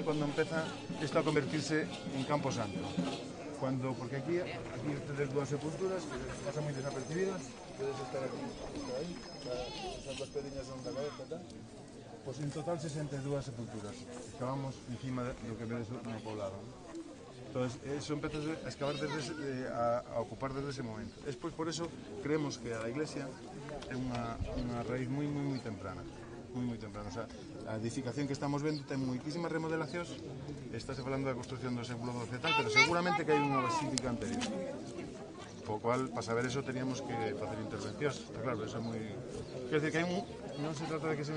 cuando empieza esto a convertirse en campo santo. Cuando, porque aquí, aquí tenéis dos sepulturas que pasan muy desapercibidas, puedes estar aquí, estar ahí, esas dos pedriñas son la cabeza, tal. Pues en total 62 sepulturas. Excavamos encima de lo que merece no poblado. Entonces, eso empezó a excavar desde ese, eh, a, a, ocupar desde ese momento. Despois, por eso, creemos que a iglesia é unha, unha raíz moi, moi, moi temprana. Moi, moi temprana. O sea, a edificación que estamos vendo ten moitísimas remodelacións. Estáse falando da construcción do século XII e tal, pero seguramente que hai unha basílica anterior. Po cual, para saber eso, teníamos que facer intervencións. Está claro, eso é moi... Quer dizer que hai un... Non se trata de que se